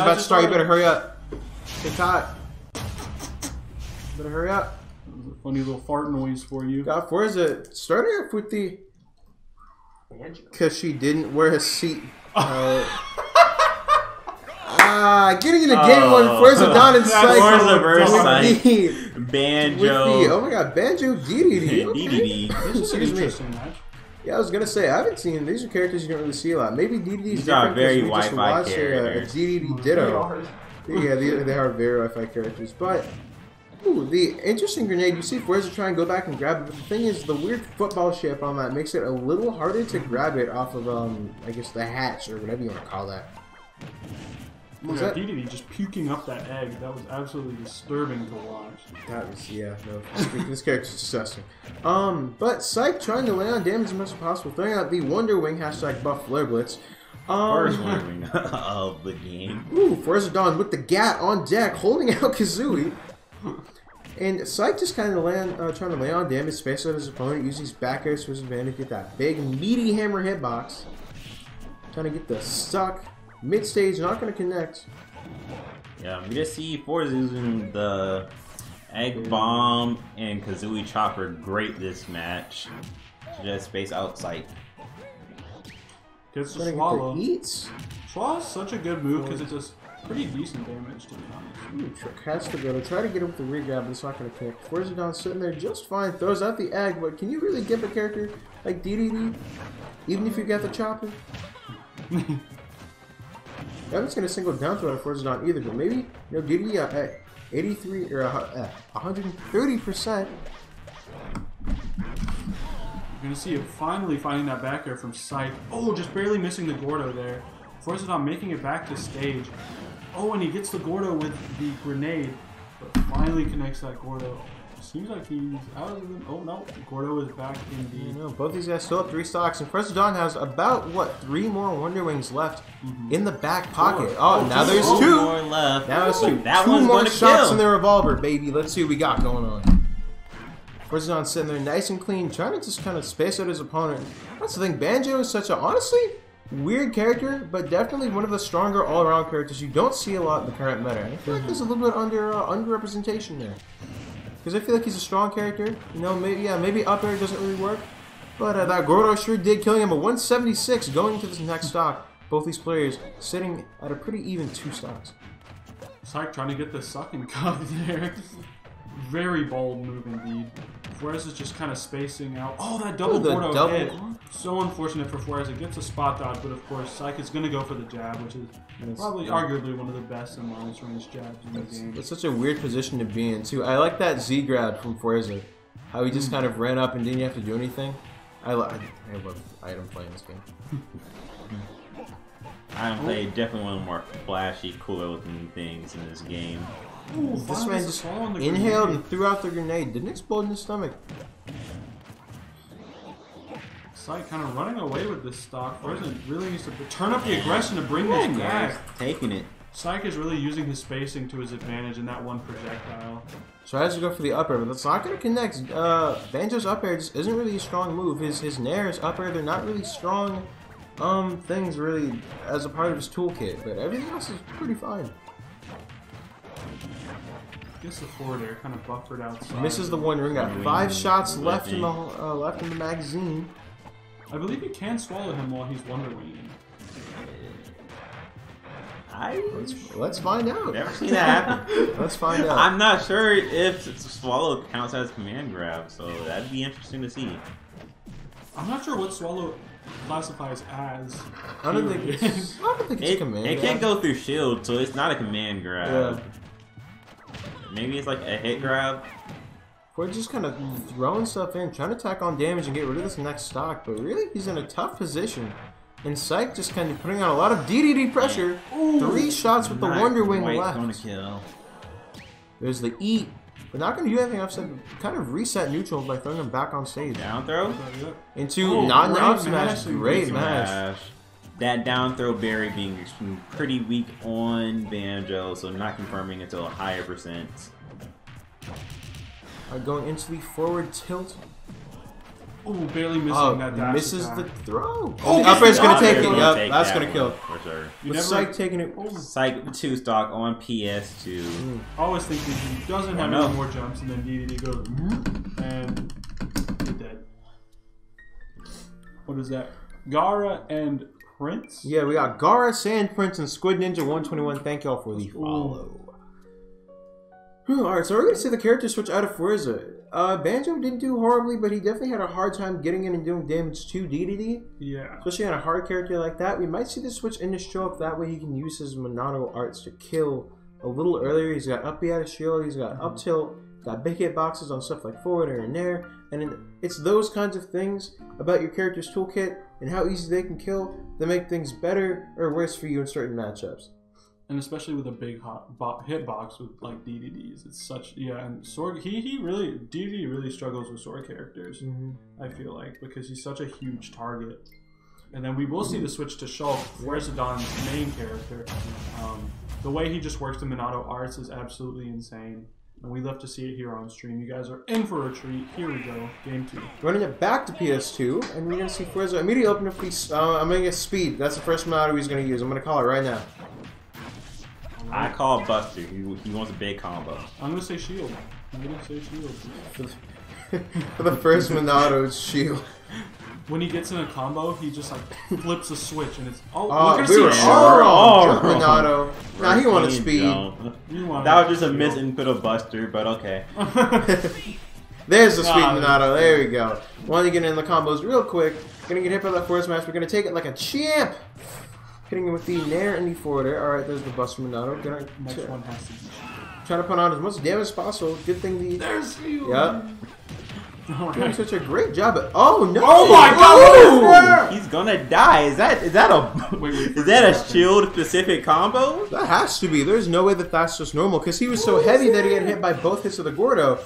about to start. You better hurry up. Get caught. Better hurry up. A funny little fart noise for you. Got Forza starting off with the because she didn't wear a seat. Uh, ah, getting in the game Oh. one. Forza Don and Psycho. Forza versus With Psyke. the- With the, Banjo. oh my god, Banjo DDD. Okay. DDD. This is an Excuse me. interesting match. Yeah, I was gonna say I haven't seen these are characters you don't really see a lot. Maybe DDD's These are very we just Wi-Fi watched a, uh, a characters. DDD Ditto. Yeah, they, they are very Wi-Fi characters. But ooh, the interesting grenade you see Forza try and go back and grab it. But the thing is, the weird football shape on that makes it a little harder to grab it off of um, I guess the hatch or whatever you want to call that. Just puking up that egg. That was absolutely disturbing to watch. That was yeah, no. This, this character's disgusting. Um, but Psyke trying to lay on damage as much as possible, throwing out the Wonder Wing hashtag buff flare blitz. Um, First one of the game. Ooh, Forza Don with the Gat on deck, holding out Kazooie. And Psyke just kind of land, uh, trying to lay on damage, space out his opponent, use these back airs to his advantage, get that big, meaty hammer hitbox. Trying to get the stuck. Mid stage, not going to connect. Yeah, we just see Forza using the Egg Bomb and Kazooie Chopper great this match. Just space outside. Gets to Trying to swallow. get eats. Swallow's such a good move because oh. it does pretty decent damage to be honest. Ooh, tr- has to go to try to get him with the re-grab, but it's not going to connect. Forza Don sitting there just fine, throws out the egg, but can you really give a character like DDD? Even if you get the chopper? Evan's going to single down at Forza Don either, but maybe, you know, DDD uh, at 83 or uh, 130%. You're gonna see it finally finding that back air from Psyke. Oh, just barely missing the Gordo there. Forces making it back to stage. Oh, and he gets the Gordo with the grenade, but finally connects that Gordo. Seems like he's out of the. Oh no, Gordo is back in the. You know, both these guys still have three stocks, and Forza Don has about, what, three more Wonder Wings left in the back pocket. Oh, Oh, now there's two! more left. Now it's two. That two more shots kill. in the revolver, baby. Let's see what we got going on. Forza sitting there nice and clean, trying to just kind of space out his opponent. That's the thing. Banjo is such a honestly weird character, but definitely one of the stronger all-around characters you don't see a lot in the current meta. I feel like there's a little bit under uh, underrepresentation there. Because I feel like he's a strong character. You know, maybe yeah, maybe up air doesn't really work. But uh, that Gordo sure did, kill him a 176 going to this next stock. Both these players sitting at a pretty even two stocks. Psyke trying to get the sucking cup there. Very bold move indeed. Flores is just kind of spacing out. Oh, that double Oh, the double- hit. So unfortunate for Flores. It gets a spot dodge, but of course, Psyke is going to go for the jab, which is Yes. probably arguably one of the best and longest range jabs in the game. It's such a weird position to be in too. I like that Z grab from Forza. How he just hmm. kind of ran up and didn't have to do anything. I, lo- I, I love item play in this game. I play definitely one of the more flashy, cooler looking things in this game. Ooh, This man just a fall on the inhaled grenade. and threw out the grenade. Didn't explode in his stomach. Psyke kind of running away with this stock. Flores really needs to turn up the aggression to bring this Yeah, back. taking it. Psyke is really using his spacing to his advantage in that one projectile. So Tries to go for the up air, but that's not going to connect. Uh, Banjo's up air just isn't really a strong move. His his Nair's up air, they're not really strong um things really as a part of his toolkit, but everything else is pretty fine. Gets the forward air kind of buffered outside. Misses the one ring. Got Wing five shots living. left in the uh, left in the magazine. I believe you can swallow him while he's Wonder Winging. I Let's let's find out. never seen that happen. Let's find out. I'm not sure if Swallow counts as command grab, so that'd be interesting to see. I'm not sure what Swallow classifies as. I don't think it's. I don't think it's It, command. it can't go through shield, so it's not a command grab. Maybe it's like a hit grab. We're just kind of throwing stuff in, trying to tack on damage and get rid of this next stock, but really he's in a tough position. And Psyke just kind of putting on a lot of DDD pressure. Three shots with the Wonder Wing left. Gonna kill. There's the eat. But not going to do anything upset. Kind of reset neutral by throwing him back on stage. Down throw. Into Oh, non great up smash. mash. Great match. Smash. That down throw berry being pretty weak on Banjo, so not confirming until a higher percent. Uh, going into the forward tilt. Oh, barely missing Oh, that dash misses attack. the throw. Oh, the up air's gonna up take it. Yep, take that's that gonna kill. For sure. You With never Psyke taking it. Psyke 2 stock on PS2. always think that he doesn't have Oh, no. any more jumps, and then DDD goes, and you're dead. What is that? Gara and Prince? Yeah, we got Gara, Sand Prince, and Squid Ninja 121. Thank y'all for the follow. Alright, so we're gonna see the character switch out of Forza. Uh, Banjo didn't do horribly, but he definitely had a hard time getting in and doing damage to DDD. Yeah. Especially on a hard character like that. We might see the switch in the show up, that way he can use his Monado arts to kill a little earlier. He's got up out of shield, he's got up tilt, got big hit boxes on stuff like forward and there. And it's those kinds of things about your character's toolkit and how easy they can kill that make things better or worse for you in certain matchups. And especially with a big hot bo- hitbox with like DDDs, it's such yeah. And sword, he he really DDD really struggles with sword characters. I feel like because he's such a huge target. And then we will see the switch to Shulk, where's Don's main character. Um, the way he just works the Monado arts is absolutely insane. And we love to see it here on stream. You guys are in for a treat. Here we go, game two. Running it back to PS2, and we're gonna see Forza immediately open up. These, uh, I'm gonna get speed. That's the first Monado he's gonna use. I'm gonna call it right now. I call Buster. He, he wants a big combo. I'm gonna say shield. I'm gonna say shield. For the first Monado, it's shield. When he gets in a combo, he just like flips a switch and it's oh uh, Oh, look at we were see- all wrong. all Jump wrong. Monado. Nah, he wanted speed. jump. You want That was just a shield. misinput of Buster, but okay. There's the sweet Nah, Monado. There we go. Want to get in the combos real quick. Gonna get hit by that force smash. We're gonna take it like a champ. Hitting him with the Nair and the forward air. Alright, there's the Buster Monado. Gonna Next one has to be shield. try to put on as much damage as possible. Good thing the. There's shield. Yep. All Doing such a great job at. Oh no! Oh my God, what is? He's gonna die. Is that is that a Wait, wait, is that a shield specific combo? That has to be. There's no way that that's just normal because he was so heavy that he got hit by both hits of the Gordo.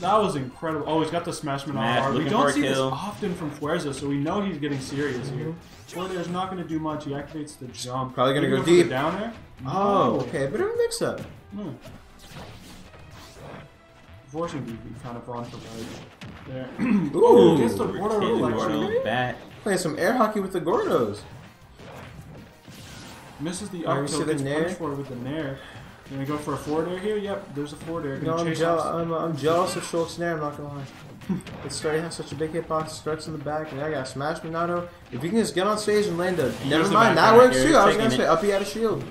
That was incredible. Oh, he's got the smash man Smash, on We don't for a see this often from Fuerza, so we know he's getting serious here. Forder's not going to do much. He activates the jump. Probably gonna Maybe go deep. down there. Oh, okay. Bit of a mix up. Hmm. Forcing DP kind of on for right there. Ooh. gets the border Kill reflection. Gordo back. Playing some air hockey with the Gordos. Misses the up tilt. the Gets nair? punched for with the nair. Gonna go for a forward air here. Yep, there's a forward air. No, I'm, chase jeal- I'm, I'm jealous of Shulk's Nair, I'm not gonna lie. it's starting to have such a big hitbox, starts in the back, and I got Smash Monado. If you can just get on stage and land a. Never mind, that works too. I was gonna it. say, up he had a shield.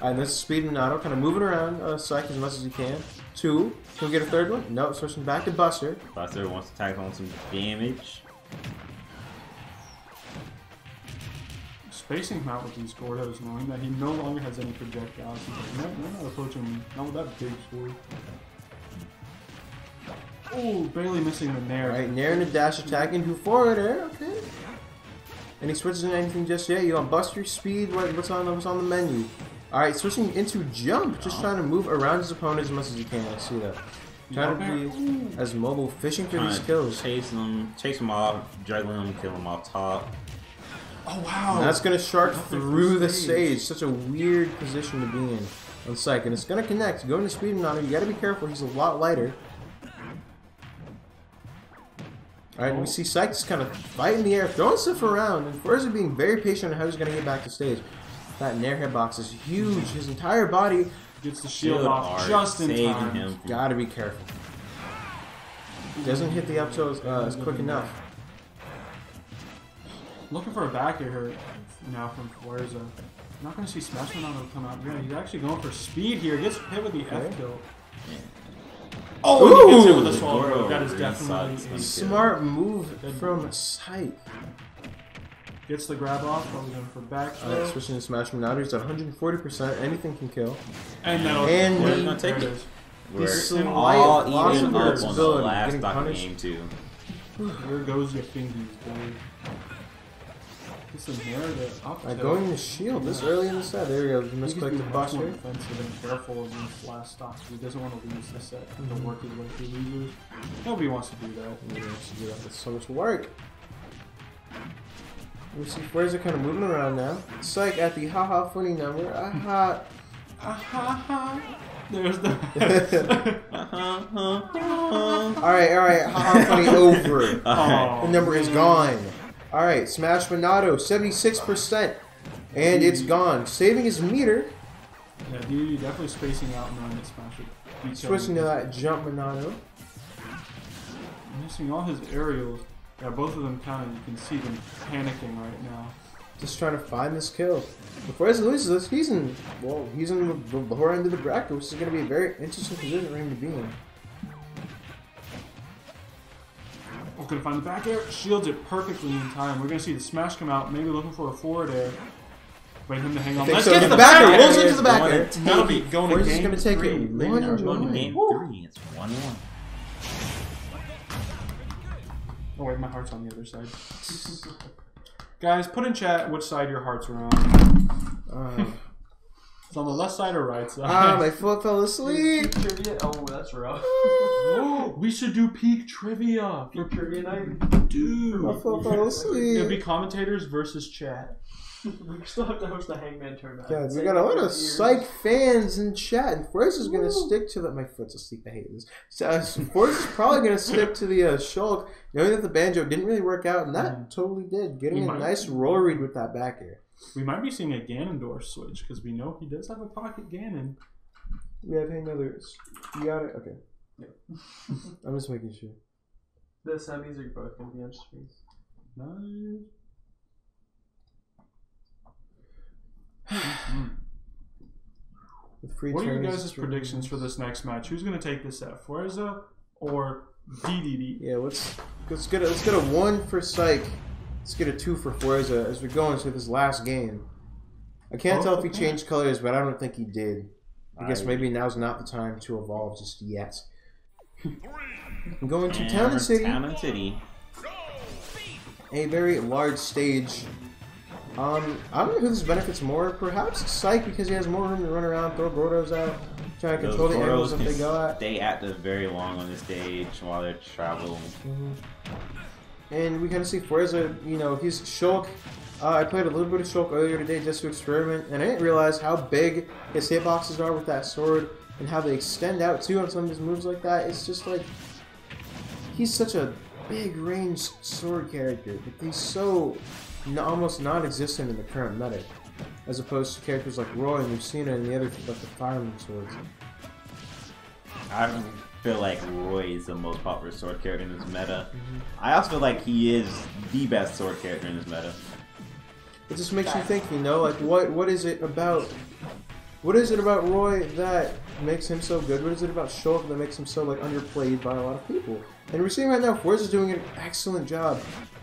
Alright, this is Speed Monado, kind of moving around uh, Psyke as much as he can. Two. Can we get a third one? No, switching back to Buster. Buster wants to tack on some damage. spacing him out with these Gordos, knowing that he no longer has any projectiles. He's like, no, you're not approaching me. Not with that big sword. Oh, barely missing the nair. Alright, Nair and a dash attack into forward air, okay. And he switches into anything just yet. You want Buster speed? What, what's on what's on the menu? Alright, switching into jump, just trying to move around his opponent as much as he can. I see that. Trying to be as mobile, fishing for these to kills. Chase him, chase him off, juggling him, kill him off top. Oh wow! And that's gonna shark through the stage. stage. Such a weird position to be in on Psyke. And it's gonna connect. Going to speed him on him. You gotta be careful, he's a lot lighter. Alright, we see Psyke just kind of fighting the air, throwing stuff around, and Forza being very patient on how he's gonna get back to stage. That Nair hitbox is huge. His entire body gets the shield, Shield off art, just in saving time. him. gotta be careful. Doesn't hit the up tilt uh, quick enough. Looking for a back air here now from Fuerza. Not going to see Smash Monado come out. Yeah, he's actually going for speed here. Gets hit with the Okay. F tilt. Oh, and he gets hit with Ooh. the swallow. That is definitely a Smart move from Psyke. Gets the grab off, probably going for back Alright, throw. switching to Smash Monado. He's at 140%. Anything can kill. And that'll And there he- it gonna take it. is. We're He's all light loss even of up on the last getting stock punished. game too. Here goes your fingers, boy. Get some hair to up Alright, tilt. going to shield this early in the set. There we go. He's Misclick being the much more Buster. defensive and careful of these last stocks. He doesn't want to lose the set Mm-hmm. to work his way through losers. Nobody wants to do that. Yeah, actually do that. That's so much work. We see Fraser kind of moving around now. Psyke at the haha funny number. Aha. Aha. There's the. Alright, alright, haha funny over. oh, The number is gone. Alright, Smash Monado, 76%. And it's gone. Saving his meter. Yeah, dude, definitely spacing out and running smash Switching to that jump Monado. Missing all his aerials. Yeah, both of them kind of, you can see them panicking right now. Just trying to find this kill. Before he loses this, he's in, well, he's in the, the lower end of the bracket, which is going to be a very interesting position for him to be in. Oh, gonna find the back air. Shields it perfectly in time. We're gonna see the smash come out. Maybe looking for a forward air. Wait him to hang on. Let's so. get The the back air rolls into the back air. to That'll take be it. going Or to is he game gonna take it three. one They and are Going to game three. It's one one. Oh wait, my heart's on the other side. Guys, put in chat which side your hearts are on. Uh, It's on the left side or right side. ah, my foot fell asleep. Peak Trivia? Oh, that's rough. Oh, we should do peak trivia, Peak trivia night? dude. My foot fell asleep. It'd be commentators versus chat. we still have to host the Hangman tournament. God, we Say got a lot it of psych fans in chat, and Forrest is gonna stick to the. My foot's asleep. I hate this. So, uh, Forrest is probably gonna stick to the uh, Shulk, knowing that the banjo didn't really work out, and that Mm. totally did. Getting He a might- nice roll read with that back air. We might be seeing a Ganondorf switch because we know he does have a pocket Ganon. We have another. You got it. Okay. Yeah. I'm just making sure. The semis are both going to be on streams. Nice. What are your guys' stream- predictions for this next match? Who's going to take this at Forza or DDD? Yeah, let's let's get a, let's get a one for Psyke. Let's get a two for Forza as we go into this last game. I can't Oh, tell if he okay. changed colors, but I don't think he did. I guess maybe now's not the time to evolve just yet. I'm going to And Town and City, Town and City. a very large stage. Um, I don't know who this benefits more. Perhaps Psyke because he has more room to run around, throw Gordos out, try to control the Gordos that they go at. stay active very long on the stage while they're traveling. And we kind of see Forza, you know, he's Shulk. Uh, I played a little bit of Shulk earlier today just to experiment, and I didn't realize how big his hitboxes are with that sword and how they extend out too on some of his moves like that. It's just like he's such a big range sword character, but he's so n- almost non-existent in the current meta, as opposed to characters like Roy and Lucina and the other like the fireman swords. I feel like Roy is the most popular sword character in this meta. Mm-hmm. I also feel like he is the best sword character in this meta. It just makes you think, you know, like what what is it about what is it about Roy that makes him so good? What is it about Shulk that makes him so like underplayed by a lot of people? And we're seeing right now Forza's doing an excellent job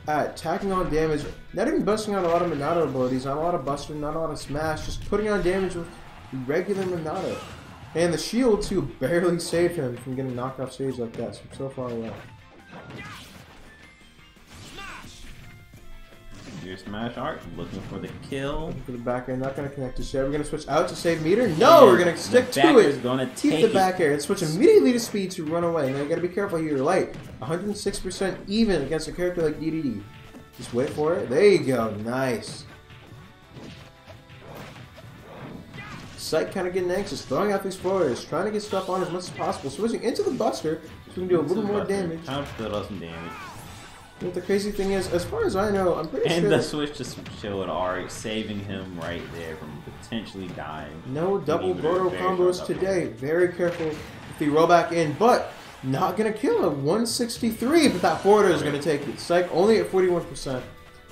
at tacking on damage, not even busting out a lot of Monado abilities, not a lot of Buster, not a lot of Smash, just putting on damage with regular Monado. And the shield too barely saved him from getting knocked off stage like that from so far away. Here's Smash Art looking for the kill. For the back air, not going to connect to share. We're going to switch out to save meter. No, we're going to stick to it. is gonna Keep take the back air and switch immediately to speed to run away. Now you gotta be careful here. You're light. 106% even against a character like DDD. Just wait for it. There you go. Nice. Psyke kind of getting anxious, throwing out these forwards, trying to get stuff on as much as possible. Switching into the Buster so we can do a little more damage. Time to out some damage. But the crazy thing is, as far as I know, I'm pretty And sure And the switch to Shield Art, saving him right there from potentially dying. no double Gordo combos today. Very careful if he roll back in, but not gonna kill him. 163, but that border is gonna take it. Psyke only at 41%.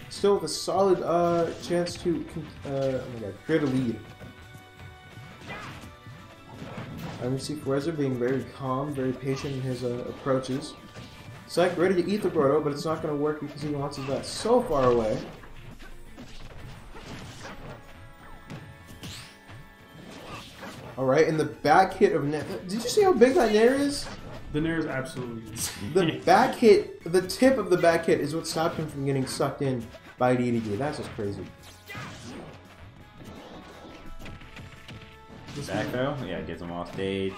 Still with a solid uh, chance to uh, oh my god, create a lead. We see Forza being very calm, very patient in his uh, approaches. Psyke ready to eat the Gordo, but it's not going to work because he launches that so far away. Alright, and the back hit of Nair. Did you see how big that Nair is? The Nair is absolutely insane. The back hit, the tip of the back hit is what stopped him from getting sucked in by DDD. That's just crazy. Back throw, yeah, gets him off stage.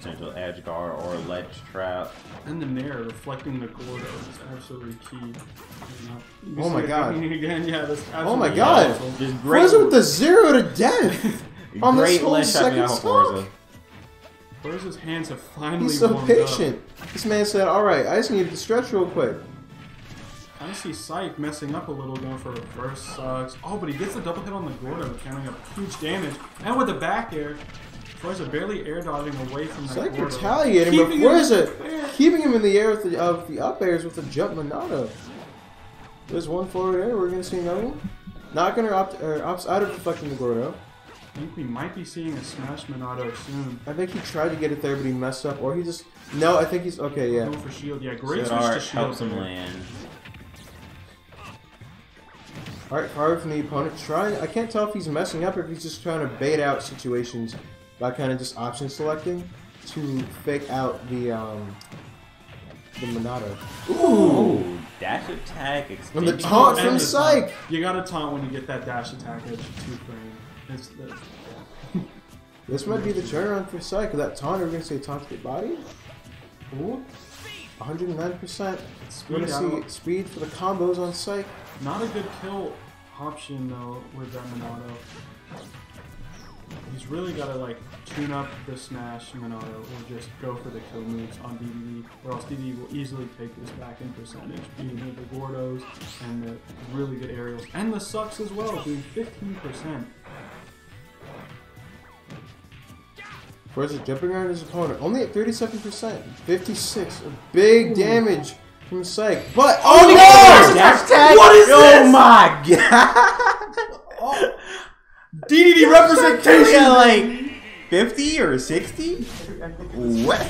Potential edge guard or ledge trap. And the Nair reflecting the Gordo is absolutely key. Oh you know, you Oh my God. Again, yeah, that's Oh my God. awesome. Just great. Forza with the zero to death! On this whole second out stock? Forza's hands have finally He's so warmed patient. This man said, "Alright, I just needed to stretch real quick." I see Psyke messing up a little, going for reverse sucks. Oh, but he gets the double hit on the Gordo, counting up huge damage. And with the back air, Forza barely air dodging away from It's that like Gordo. retaliating, but Keeping him Forza in the air. keeping him in the air with the of the up airs with a jump Monado. There's one forward air. We're gonna see another one. Not gonna opt or opts out of deflecting the Gordo. I think we might be seeing a smash Monado soon. I think he tried to get it there, but he messed up, or he just no. I think he's okay. Yeah. Going for shield. Yeah, great Good switch to art shield. helps him land. All right, forward from the opponent. Trying. I can't tell if he's messing up or if he's just trying to bait out situations by kind of just option selecting to fake out the um the Monado. Ooh, dash attack. And the taunt from the Psyke. taunt. You gotta taunt when you get that dash attack edge two frame. It's the, This might be the turnaround for Psyke. That taunt, are we gonna say taunt to the body? Ooh. 109%. We're Speed gonna see speed for the combos on Psyke. Not a good kill option though with that Monado. He's really got to like tune up the smash Monado or just go for the kill moves on DDD, or else DDD will easily take this back in percentage, being the Gordos and the really good aerials and the sucks as well, doing 15%. Forza jumping around his opponent. Only at 37%. 56. A big damage from Psyke. But oh, oh no! Dash attack. What is oh this? my god! DDD representation! Like 50 or 60? What?